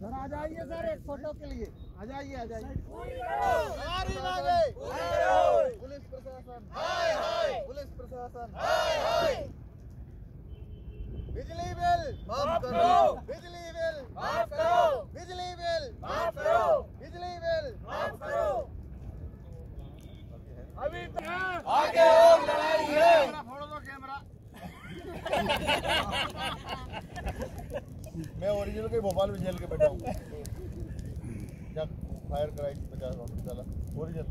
Sir आ जाइए sir एक photo के लिए। आ जाइए आ जाइए। पुलिस प्रशासन। पुलिस प्रशासन। बिजली बिल माफ़ करो। बिजली बिल माफ़ करो। बिजली बिल माफ़ करो। बिजली बिल माफ़ करो। अभी आगे और लड़ाई है। फोड़ो दो कैमरा। मैं ओरिजिनल के भोपाल में जेल के बैठा हूँ। फायर कराई पचास चला ओरिजिनल